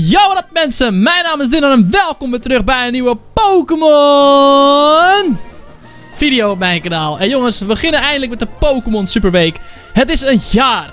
Yo, wat up mensen? Mijn naam is Dylan en welkom weer terug bij een nieuwe Pokémon video op mijn kanaal. En jongens, we beginnen eindelijk met de Pokémon Superweek. Het is een jaar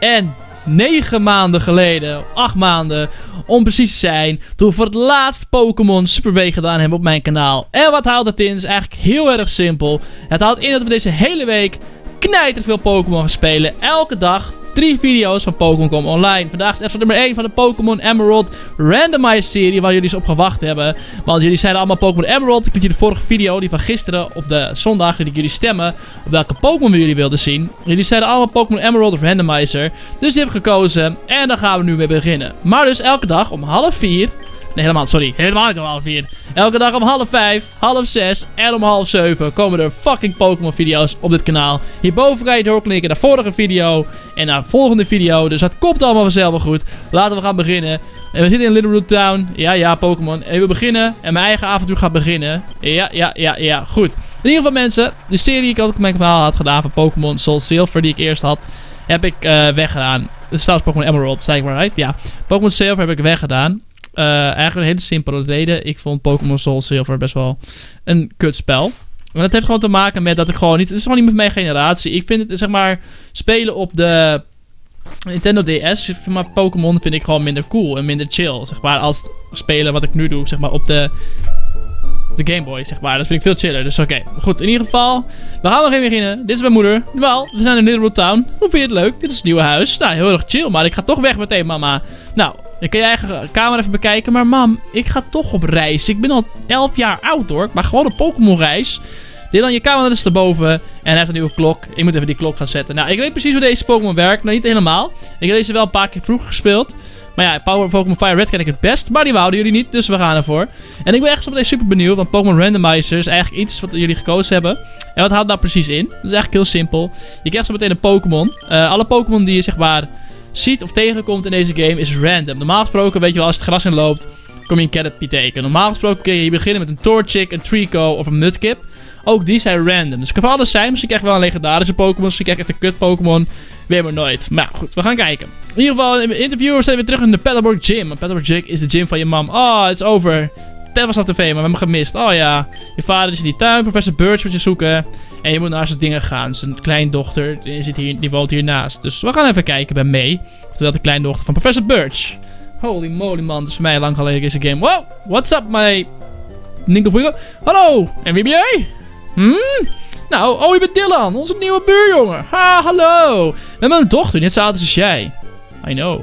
en 9 maanden geleden, 8 maanden om precies te zijn, toen we voor het laatst Pokémon Superweek gedaan hebben op mijn kanaal. En wat houdt het in? is eigenlijk heel erg simpel. Het houdt in dat we deze hele week knijter veel Pokémon gaan spelen. Elke dag drie video's van Pokémon online. Vandaag is episode nummer 1 van de Pokémon Emerald Randomize serie waar jullie eens op gewacht hebben. Want jullie zeiden allemaal Pokémon Emerald. Ik liet jullie de vorige video, die van gisteren op de zondag, liet ik jullie stemmen op welke Pokémon jullie wilden zien. Jullie zeiden allemaal Pokémon Emerald Randomizer. Dus die heb ik gekozen en daar gaan we nu mee beginnen. Maar dus elke dag om half vier Nee, helemaal, sorry. Helemaal niet om half vier. Elke dag om half vijf, half zes en om half zeven komen er fucking Pokémon video's op dit kanaal. Hierboven kan je doorklikken naar vorige video en naar de volgende video. Dus dat komt allemaal vanzelf wel goed. Laten we gaan beginnen. En we zitten in Little Root Town. Ja, ja, Pokémon. En we beginnen. En mijn eigen avontuur gaat beginnen. Ja, ja, ja, ja. Goed. In ieder geval mensen, de serie die ik ook op mijn kanaal had gedaan van Pokémon Soul Silver die ik eerst had, heb ik uh, weggedaan. Dus trouwens Pokémon Emerald, ik maar right? Ja. Pokémon Silver heb ik weggedaan. Uh, eigenlijk een hele simpele reden. Ik vond Pokémon Soul Silver best wel een kutspel. En dat heeft gewoon te maken met dat ik gewoon niet... Het is gewoon niet met mijn generatie. Ik vind het, zeg maar, spelen op de Nintendo DS, maar Pokémon vind ik gewoon minder cool en minder chill. Zeg maar, als spelen wat ik nu doe, zeg maar, op de, de Game Boy, zeg maar. Dat vind ik veel chiller, dus oké. Goed, in ieder geval, we gaan nog even beginnen. Dit is mijn moeder. Wel, we zijn in Little Town. Hoe vind je het leuk? Dit is het nieuwe huis. Nou, heel erg chill, maar ik ga toch weg meteen, mama. Nou, je kan je eigen kamer even bekijken. Maar mam, ik ga toch op reis. Ik ben al 11 jaar oud hoor. Maar gewoon een Pokémon reis. Dit dan je kamer is erboven. En hij heeft een nieuwe klok. Ik moet even die klok gaan zetten. Nou, ik weet precies hoe deze Pokémon werkt. Nou, niet helemaal. Ik heb deze wel een paar keer vroeger gespeeld. Maar ja, Power Pokémon Fire Red ken ik het best. Maar die wouden jullie niet, dus we gaan ervoor. En ik ben echt deze super benieuwd. Want Pokémon Randomizer is eigenlijk iets wat jullie gekozen hebben. En wat houdt nou precies in? Dat is eigenlijk heel simpel. Je krijgt zo meteen een Pokémon. Uh, alle Pokémon die je zeg maar ziet of tegenkomt in deze game is random. Normaal gesproken, weet je wel, als het gras in loopt, kom je een Caterpie tegen. Normaal gesproken kun je hier beginnen met een Torchic, een Trico of een Mudkip. Ook die zijn random. Dus het zijn. Misschien krijg je wel een legendarische Pokémon. Misschien krijg je echt een kut Pokémon. Weet maar nooit. Maar goed, we gaan kijken. In ieder geval, in de interviewer zijn we terug in de Petalburg Gym. Petalburg Gym is de gym van je mam. Oh, het is over. Dat was op tv, maar we hebben hem gemist. Oh ja. Je vader is in die tuin. Professor Birch moet je zoeken. En je moet naar zijn dingen gaan. Zijn kleindochter die, zit hier, die woont hiernaast. Dus we gaan even kijken bij May. Oftewel de kleindochter van Professor Birch. Holy moly man, dat is voor mij lang geleden deze game. Wow, what's up my... Ninkelvoeger? Hallo, en wie ben jij? Hmm? Nou, oh je bent Dylan, onze nieuwe buurjongen. Ha, hallo. We hebben een dochter, net zo oud als jij. I know.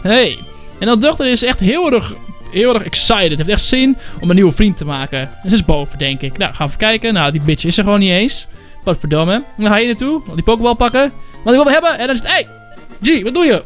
Hey. En dat dochter is echt heel erg heel erg excited. Het heeft echt zin om een nieuwe vriend te maken. Ze is boven, denk ik. Nou, gaan we even kijken. Nou, die bitch is er gewoon niet eens. Wat verdomme. Dan ga je naartoe. Die pokeball pakken. Wat ik wil hebben. En dan is het... Hey! G, wat doe je?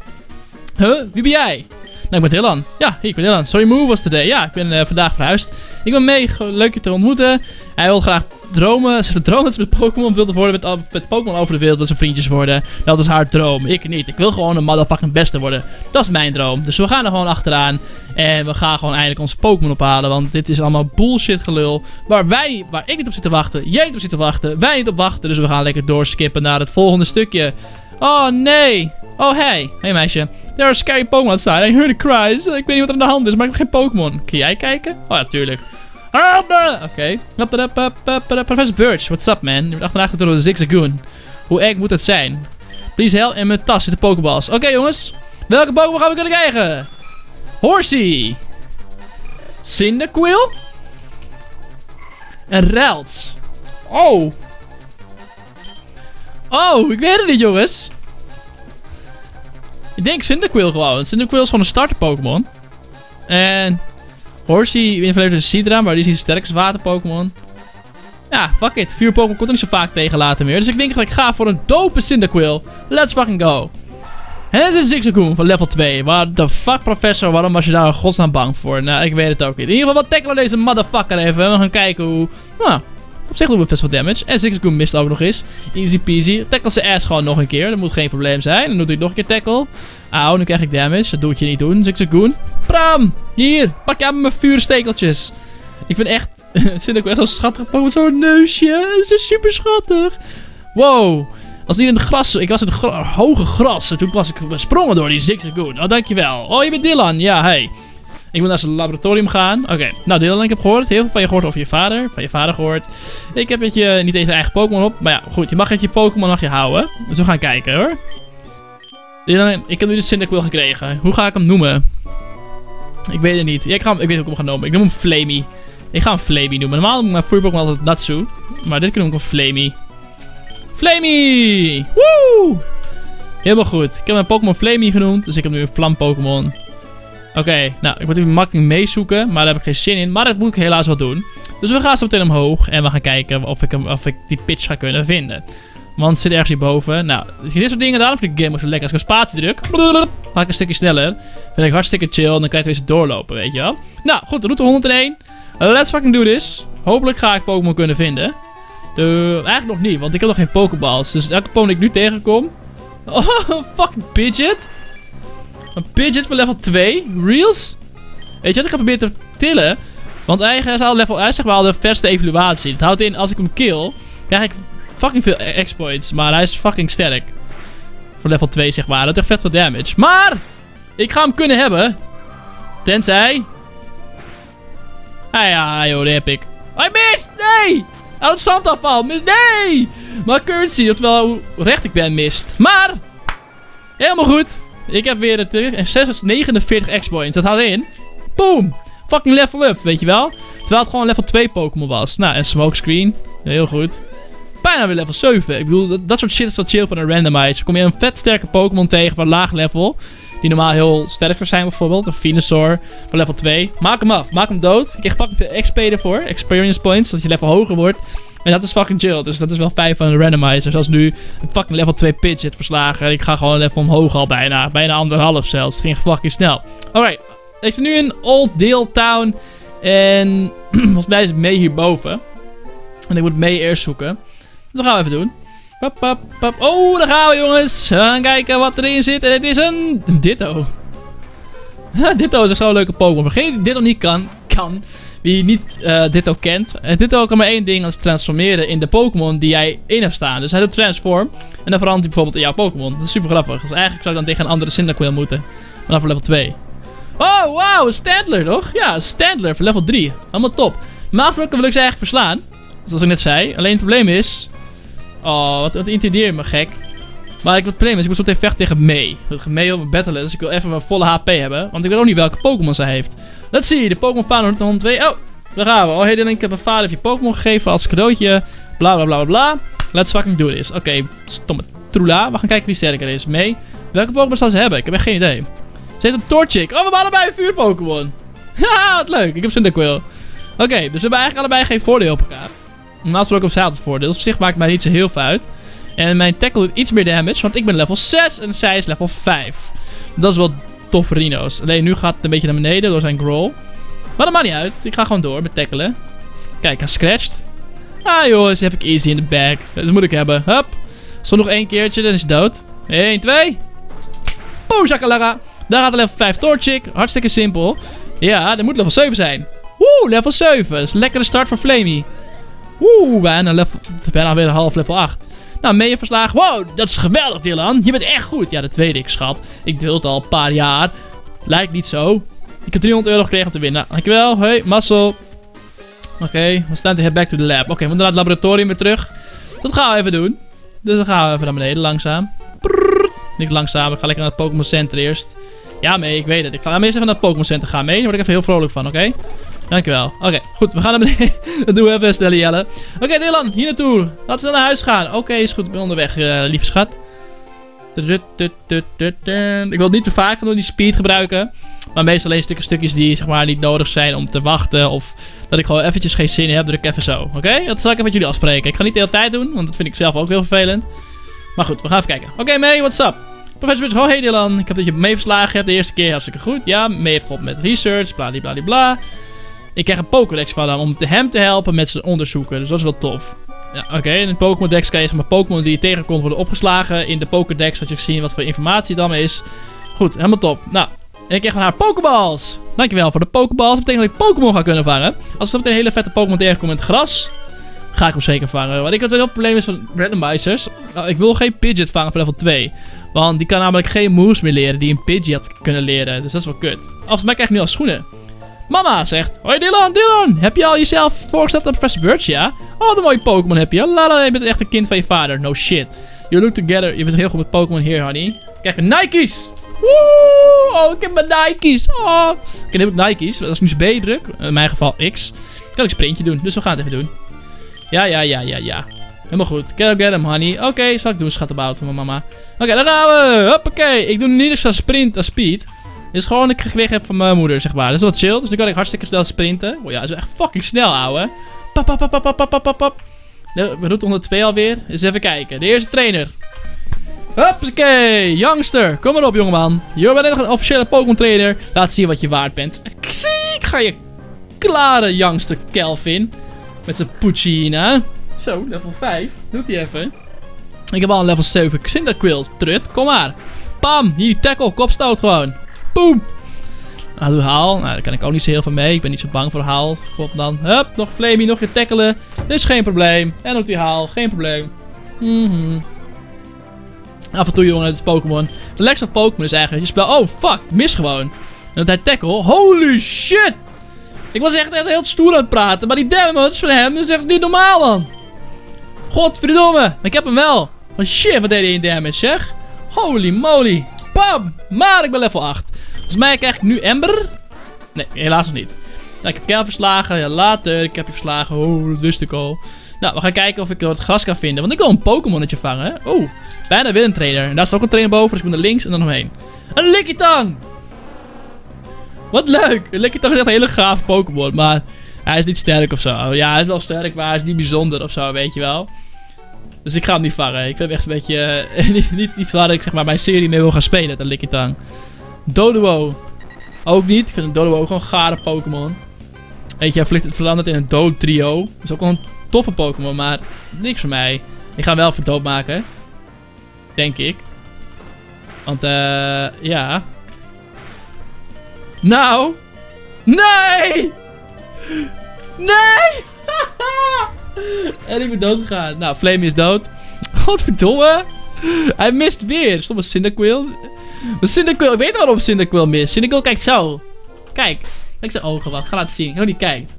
Huh? Wie ben jij? Nou, ik ben Dylan. Ja, ik ben Dylan. Sorry, move was today. Ja, ik ben uh, vandaag verhuisd. Ik ben mee. Leuk je te ontmoeten. Hij wil graag dromen. Ze droom dat ze met Pokémon wilde worden. Met, met Pokémon over de wereld. Dat ze vriendjes worden. Dat is haar droom. Ik niet. Ik wil gewoon een motherfucking beste worden. Dat is mijn droom. Dus we gaan er gewoon achteraan. En we gaan gewoon eindelijk onze Pokémon ophalen. Want dit is allemaal bullshit gelul. Waar wij, waar ik niet op zit te wachten. Jij niet op zit te wachten. Wij niet op wachten. Dus we gaan lekker doorskippen naar het volgende stukje. Oh nee. Oh hey. Hey meisje. There are scary Pokémon outside. I heard the cries. Ik weet niet wat er aan de hand is, maar ik heb geen Pokémon. Kun jij kijken? Oh ja, tuurlijk. Oké. Okay. Professor Birch, what's up man? Je wordt achterna door een Zigzagoon. Hoe erg moet dat zijn? Please help. In mijn tas zitten Pokéballs. Oké jongens. Welke Pokémon gaan we kunnen krijgen? Horsey. Cyndaquil. En Relt. Oh. Oh, ik weet het niet jongens. Ik denk Cyndaquil gewoon. Cyndaquil is gewoon een starter Pokémon. En Horsey invleert een Sidra, maar die is niet sterkste water Pokémon. Ja, fuck it. Vuur Pokémon er niet zo vaak tegen later meer. Dus ik denk dat ik ga voor een dope Cyndaquil. Let's fucking go. En het is Zigzagoon van level 2. What the fuck, professor? Waarom was je daar godsnaam bang voor? Nou, ik weet het ook niet. In ieder geval, wat tackelen deze motherfucker even. We gaan kijken hoe... Nou, op zich doen we best wel damage. En Zigzagoon mist ook nog eens. Easy peasy. Tackle zijn ass gewoon nog een keer. Dat moet geen probleem zijn. Dan doet hij nog een keer tackle. Auw, nu krijg ik damage. Dat doe je niet doen, Zigzagoon. Pram! Hier, pak aan mijn vuurstekeltjes. Ik vind echt... Ook echt zo schattig. Oh, zo'n neusje. Dat is super schattig. Wow. Als die in het gras... Ik was in het hoge gras. En toen was ik sprongen door die Zigzagoon. Oh, dankjewel. Oh, je bent Dylan. Ja, hey. Ik moet naar zijn laboratorium gaan. Oké, nou Dylan, ik heb gehoord. Heel veel van je gehoord over je vader. Van je vader gehoord. Ik heb het je niet eens een eigen Pokémon op. Maar ja, goed. Je mag het je Pokémon mag je houden. Dus we gaan kijken hoor. Dylan, ik heb nu de Cyndaquil gekregen. Hoe ga ik hem noemen? Ik weet het niet. Ik, ga, hem- ik weet hoe ik hem ga noemen. Ik noem hem Flamey. Ik ga hem Flamey noemen. Normaal noem ik mijn Pokémon altijd Natsu. Maar dit noem ik hem Flamey. Flamey! Woe! Helemaal goed. Ik heb mijn Pokémon Flamey genoemd. Dus ik heb nu een Vlam Pokémon. Oké, nou, ik moet even makkelijk meezoeken. Maar daar heb ik geen zin in. Maar dat moet ik helaas wel doen. Dus we gaan zo meteen omhoog. En we gaan kijken of ik, hem, of ik die pitch ga kunnen vinden. Want het zit ergens hierboven. Nou, dit soort dingen, daarom vind ik game zo lekker. Als ik een spatie druk, ga ik een stukje sneller. Vind ik hartstikke chill. En dan kan je het weer doorlopen, weet je wel. Nou, goed, route 101. Let's fucking do this. Hopelijk ga ik Pokémon kunnen vinden. De, eigenlijk nog niet, want ik heb nog geen Pokéballs. Dus elke Pokémon die ik nu tegenkom... Oh, fucking Pidgeot. Een Pidgeot van level 2. Reels? Weet je wat, ik ga proberen te tillen. Want hij is al level, hij is zeg al de verste evaluatie. Het houdt in, als ik hem kill, krijg ik fucking veel exploits. Maar hij is fucking sterk. Voor level 2 zeg maar. Dat heeft vet wat damage. Maar, ik ga hem kunnen hebben. Tenzij... Ah ja, joh, die heb ik. Hij mist! Nee! Oud zandafval, mist, nee! Maar currency, oftewel hoe recht ik ben, mist. Maar, helemaal goed. Ik heb weer het terug. En 49 exploits. Dat houdt in. Boom! Fucking level up, weet je wel? Terwijl het gewoon level 2 Pokémon was. Nou, en smokescreen. Heel goed. Bijna weer level 7. Ik bedoel, dat, soort shit is wel chill van een randomizer. Kom je een vet sterke Pokémon tegen van laag level. Die normaal heel sterker zijn bijvoorbeeld. Een Venusaur van level 2. Maak hem af. Maak hem dood. Je krijgt fucking XP ervoor. Experience points. Zodat je level hoger wordt. En dat is fucking chill. Dus dat is wel fijn van een randomizer. Zoals nu een fucking level 2 Pidgeot verslagen. Ik ga gewoon level omhoog al bijna. Bijna anderhalf zelfs. Het ging fucking snel. Alright. Ik zit nu in Old Dale Town. En volgens mij is het mee hierboven. En ik moet mee eerst zoeken. Dat gaan we even doen. Pap, pap, pap. Oh, daar gaan we jongens. Gaan kijken wat erin zit. En het is een Ditto. Ditto is echt zo'n leuke Pokémon. Vergeet die Ditto niet kan. kan wie niet eh, Ditto kent. En Ditto kan maar één ding als transformeren in de Pokémon die jij in hebt staan. Dus hij doet transform. En dan verandert hij bijvoorbeeld in jouw Pokémon. Dat is super grappig. Dus eigenlijk zou ik dan tegen een andere Cyndaquil moeten. Maar voor level 2. Oh, wow, een Standler toch? Ja, een Standler voor level 3. Allemaal top. Gesproken wil ik ze eigenlijk verslaan. Zoals ik net zei. Alleen het probleem is... Oh, wat, wat intimideert me gek. Maar ik, het probleem is, ik moet zo meteen vechten tegen May. May wil me battlen, dus ik wil even mijn volle HP hebben. Want ik weet ook niet welke Pokémon zij heeft. Let's see, de Pokémon Vader 102. Oh, daar gaan we. Oh, hey Dylan, ik heb mijn vader je Pokémon gegeven als cadeautje. Bla bla bla bla. Let's fucking do this. Oké, stomme troela. We gaan kijken wie sterker is. May. Welke Pokémon zal ze hebben? Ik heb echt geen idee. Ze heeft een Torchic. Oh, we hebben allebei een vuur-Pokémon. Haha, wat leuk. Ik heb Cyndaquil. Oké, dus we hebben eigenlijk allebei geen voordeel op elkaar. Normaal gesproken op zij voordeel. Dus op zich maakt mij niet zo heel veel uit. En mijn tackle doet iets meer damage, want ik ben level 6 en zij is level 5. Dat is wel tof voor Rino's. Alleen nu gaat het een beetje naar beneden door zijn growl. Maar dat maakt niet uit. Ik ga gewoon door met tackelen. Kijk, hij scratcht. Ah jongens, heb ik easy in de bag. Dat moet ik hebben. Hup. Zo nog één keertje, dan is hij dood. 1, 2. Boom, shakalaka. Daar gaat de level 5 Torchic. Hartstikke simpel. Ja, dat moet level 7 zijn. Woe, level 7. Dat is een lekkere start voor Flamey. Woe, bijna, level, bijna weer half level 8. Nou, mee verslagen. Wow, dat is geweldig, Dylan. Je bent echt goed. Ja, dat weet ik, schat. Ik wil het al een paar jaar. Lijkt niet zo. Ik heb 300 euro gekregen om te winnen. Dankjewel. Hey, muscle. Oké, we staan te head back to the lab. Oké, we moeten naar het laboratorium weer terug. Dat gaan we even doen. Dus dan gaan we even naar beneden, langzaam. Niet langzaam, ik ga lekker naar het Pokémon Center eerst. Ja, mee, ik weet het. Ik ga eerst even naar het Pokémon Center gaan mee. Daar word ik even heel vrolijk van, oké? Dankjewel. Oké, goed. We gaan naar beneden. dat doen we even snel, Jelle. Oké, Dylan, hier naartoe. Laten we naar huis gaan. Oké, is goed. Ik ben onderweg, uh, lieve schat. Ik wil niet te vaak doen, die speed gebruiken. Maar meestal alleen stukken stukjes die zeg maar niet nodig zijn om te wachten. Of dat ik gewoon eventjes geen zin heb, druk even zo. Oké? Dat zal ik even met jullie afspreken. Ik ga niet de hele tijd doen, want dat vind ik zelf ook heel vervelend. Maar goed, we gaan even kijken. Oké, May, what's up? Professor Bitch, oh hey Dylan. Ik heb dat je mee verslagen hebt de eerste keer. Hartstikke goed. Ja, May heeft geholpen met research, bladibladibla. Bla. Ik krijg een Pokédex van hem om hem te helpen met zijn onderzoeken. Dus dat is wel tof. Ja, oké. In het Pokémon Dex kan je zeg maar Pokémon die je tegenkomt worden opgeslagen in de Pokédex. Dat je zien wat voor informatie dan is. Goed, helemaal top. Nou, en ik krijg van haar Pokéballs. Dankjewel voor de Pokéballs. Dat betekent dat ik Pokémon ga kunnen vangen. Als er een hele vette Pokémon tegenkomt in het gras, ga ik hem zeker vangen. Wat ik het wel probleem is van randomizers. Nou, ik wil geen Pidgeot vangen voor level 2. Want die kan namelijk geen moves meer leren die een Pidgeot kunnen leren. Dus dat is wel kut. Mij krijg ik nu al schoenen. Mama zegt, hoi Dylan, Dylan, heb je al jezelf voorgesteld aan Professor Birch, ja? Oh, wat een mooie Pokémon heb je. Lala, je bent echt een kind van je vader. No shit. You look together. Je bent heel goed met Pokémon hier, honey. Kijk, Nike's. Woe! Oh, ik heb mijn Nike's. Oh. Dan heb ik Nike's. Als ik nu B druk, in mijn geval X, kan ik een sprintje doen. Dus we gaan het even doen. Ja, ja, ja, ja, ja. Helemaal goed. I get him, honey? Oké, zal ik doen, schattenbout van mijn mama. Oké, daar gaan we. Hoppakee. Ik doe niet eens als sprint als speed. Dit is gewoon dat ik gewicht van mijn moeder, zeg maar. Dat is wat chill. Dus nu kan ik hartstikke snel sprinten. Oh ja, dat is echt fucking snel, ouwe. Pap, pap, pap, pap, pap, pap, pap. Route 102 alweer. Eens even kijken. De eerste trainer. Hoppakee, youngster. Kom maar op, jongeman. Je bent een officiële Pokémon trainer. Laat zien wat je waard bent. Ik ga je klare youngster Kelvin. Met zijn Puccina. Zo, level 5. Doet hij even. Ik heb al een level 7 Cyndaquil. Trut, kom maar. Pam, hier tackle, kopstoot gewoon. Boom. Nou, doe haal. Nou, daar kan ik ook niet zo heel veel mee. Ik ben niet zo bang voor haal. Kom dan. Hup, nog Flamey, nog je tackelen. Is geen probleem. En ook die haal, geen probleem. Mm Af en toe, jongen, het is Pokémon. De lex of Pokémon is eigenlijk je speelt... Oh, fuck, mis gewoon. En dat hij tackle. Holy shit! Ik was echt, echt heel stoer aan het praten. Maar die damage van hem is echt niet normaal, man. Godverdomme. Ik heb hem wel. Oh shit, wat deed hij in damage, zeg. Holy moly. Bam! Maar ik ben level 8. Volgens mij krijg ik nu Ember. Nee, helaas nog niet. Nou, ik heb Kel verslagen. Ja, later. Ik heb je verslagen. Oh, dat wist ik al. Nou, we gaan kijken of ik wat gras kan vinden. Want ik wil een Pokémonnetje vangen. Oh, bijna weer een trainer. En daar staat ook een trainer boven. Dus ik moet naar links en dan omheen. Een Lickitung! Wat leuk! Een Lickitung is echt een hele gaaf Pokémon. Maar hij is niet sterk of zo. Ja, hij is wel sterk, maar hij is niet bijzonder of zo, weet je wel. Dus ik ga hem niet vangen. Ik vind hem echt een beetje... Uh, niet, niet, iets waar ik zeg maar mijn serie mee wil gaan spelen, dat Lickitung. Doduo. Ook niet. Ik vind een Doduo ook gewoon een gare Pokémon. Hij verandert in een dood trio. Dat is ook wel een toffe Pokémon, maar niks voor mij. Ik ga hem wel voor maken. Denk ik. Want, eh, ja. Nou. Nee! Nee! en ik ben dood gegaan. Nou, Flame is dood. Godverdomme. Hij mist weer. Stomme Cyndaquil. Cyndaquil, ik weet waarom Cyndaquil mist. Cyndaquil kijkt zo. Kijk. Kijk zijn ogen, wat. Ga laten zien. Hoe die kijkt.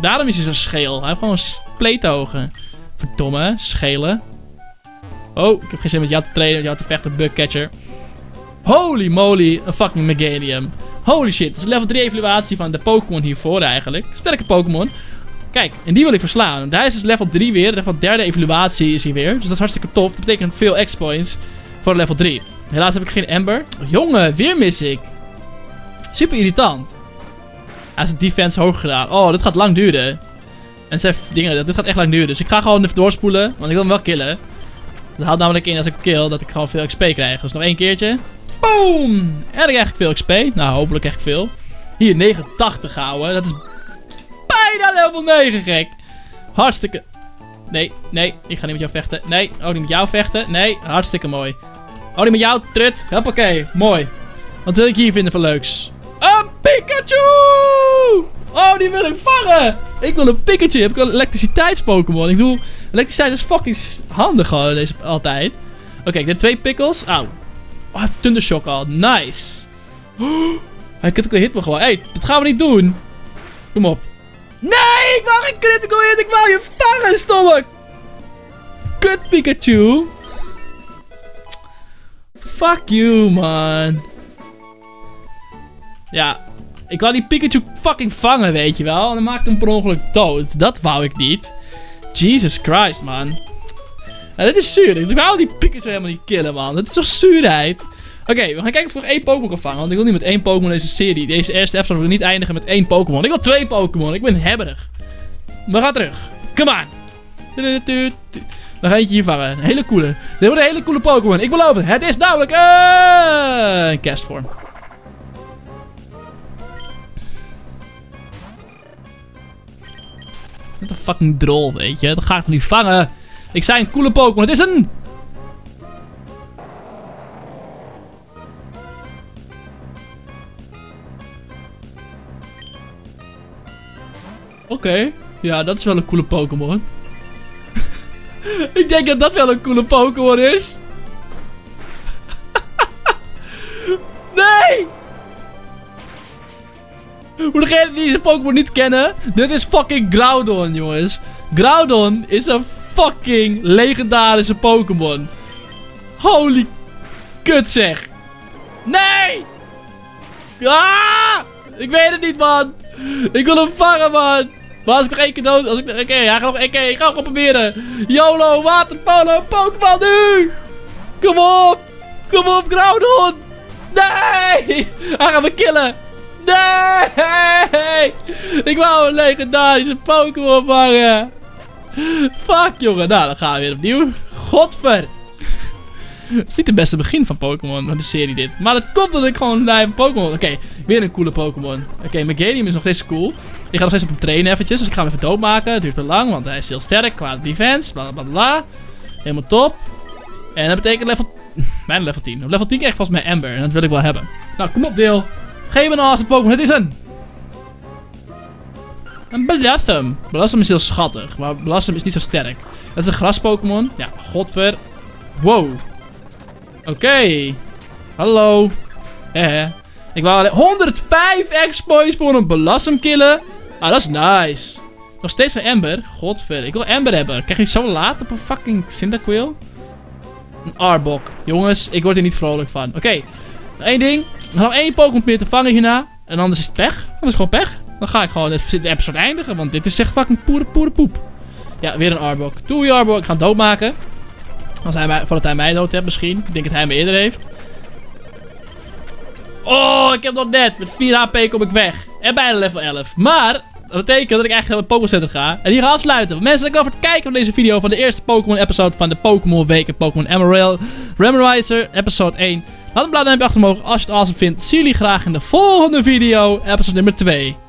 Daarom is hij zo scheel. Hij heeft gewoon spleetogen. Verdomme, schelen. Oh, ik heb geen zin met jou te trainen, met jou te vechten, bugcatcher. Holy moly, een fucking Meganium. Holy shit, dat is level 3 evaluatie van de Pokémon hiervoor eigenlijk. Sterke Pokémon. Kijk, en die wil ik verslaan. Hij is dus level 3 weer. De derde evaluatie is hij weer. Dus dat is hartstikke tof. Dat betekent veel X-points voor level 3. Helaas heb ik geen Ember. jongen, weer mis ik. Super irritant. Hij is de defense hoog gedaan. Oh, dit gaat lang duren. En zijn dingen, dit gaat echt lang duren. Dus ik ga gewoon even doorspoelen. Want ik wil hem wel killen. Dat houdt namelijk in als ik kill dat ik gewoon veel XP krijg. Dus nog één keertje. Boom! En dan krijg ik veel XP. Nou, hopelijk krijg ik veel. Hier, 89 houden. Dat is level 9, gek. Hartstikke... Nee, nee, ik ga niet met jou vechten. Nee, ook niet met jou vechten. Nee, hartstikke mooi. Ook niet met jou, trut. Hoppakee, mooi. Wat wil ik hier vinden van leuks? Een Pikachu! Oh, die wil ik vangen! Ik wil een Pikachu. Heb ik een elektriciteits-Pokémon. Ik bedoel, elektriciteit is fucking handig gewoon deze, altijd. Oké, ik heb twee pickles. Auw. Oh, Thundershock al. Nice. Oh, hij critical hit me gewoon. Hé, hey, dat gaan we niet doen. Kom op. Nee, ik wou geen critical hit. Ik wou je vangen, stomme. Kut Pikachu. Fuck you, man. Ja, ik wou die Pikachu fucking vangen, weet je wel. En dan maakte hem per ongeluk dood. Dat wou ik niet. Jesus Christ, man. Ja, dit is zuur. Ik wou die Pikachu helemaal niet killen, man. Dat is toch zuurheid? Oké, we gaan kijken of ik nog één Pokémon kan vangen. Want ik wil niet met één Pokémon deze serie. Deze eerste episode wil niet eindigen met één Pokémon. Ik wil twee Pokémon. Ik ben hebberig. We gaan terug. Come on. We gaan eentje hier vangen. Een hele coole. Dit wordt een hele coole Pokémon. Ik beloof het. Het is namelijk een castvorm. Wat een fucking drol, weet je. Dat ga ik niet vangen. Ik zei een coole Pokémon. Het is een... Oké. Ja, dat is wel een coole Pokémon. ik denk dat dat wel een coole Pokémon is. nee! Voor degenen die deze Pokémon niet kennen, dit is fucking Groudon, jongens. Groudon is een fucking legendarische Pokémon. Holy kut zeg. Nee! Ah! Ik weet het niet, man. Ik wil hem vangen, man. Maar als ik nog één keer dood... Als ik, Oké, gaat nog. Ik ga gewoon proberen. YOLO, waterpolo, Pokémon nu! Kom op! Kom op, Groudon! Nee! Hij gaat me killen! Nee! Ik wou een legendarische Pokémon vangen! Fuck, jongen. Nou, dan gaan we weer opnieuw. Godver! Het is niet het beste begin van Pokémon, van de serie dit. Maar het komt dat ik gewoon live Pokémon... Oké, weer een coole Pokémon. Oké, okay, is nog steeds cool. Ik ga nog steeds op hem trainen eventjes, dus ik ga hem even doodmaken. Het duurt te lang, want hij is heel sterk qua defense, bla bla bla. Helemaal top. En dat betekent level... Bijna level 10. Op level 10 krijg ik volgens mij Amber, en dat wil ik wel hebben. Nou, kom op deel. Geef me nou als Pokémon. Het is een... Een Blossom. Blossom is heel schattig, maar Blossom is niet zo sterk. Dat is een gras Pokémon. Ja, godver. Wow. Oké. Hallo. Eh. Ik wou alleen 105 exploits voor een Blossom killen. Ah, dat is nice. Nog steeds een Ember. Godver. Ik wil Ember hebben. Krijg je zo laat op een fucking Cyndaquil? Een Arbok. Jongens, ik word er niet vrolijk van. Oké. Okay. Eén ding. Nog één Pokémon meer te vangen hierna. En anders is het pech. Dan is gewoon pech. Dan ga ik gewoon de episode eindigen. Want dit is echt fucking poere, poere poep. Ja, weer een Arbok. Doei Arbok. Ik ga hem doodmaken. Als hij mij, voordat hij mij dood heeft misschien. Ik denk dat hij me eerder heeft. Oh, ik heb nog net. Met 4 HP kom ik weg. En bijna level 11. Maar, dat betekent dat ik eigenlijk naar het Pokémon Center ga. En hier ga afsluiten. Mensen, dankjewel voor het kijken naar deze video van de eerste Pokémon episode van de Pokémon Week. En Pokémon Emerald Remorizer, episode 1. Laat een blauw duimpje achter mogen als je het awesome vindt. Zie jullie graag in de volgende video, episode nummer 2.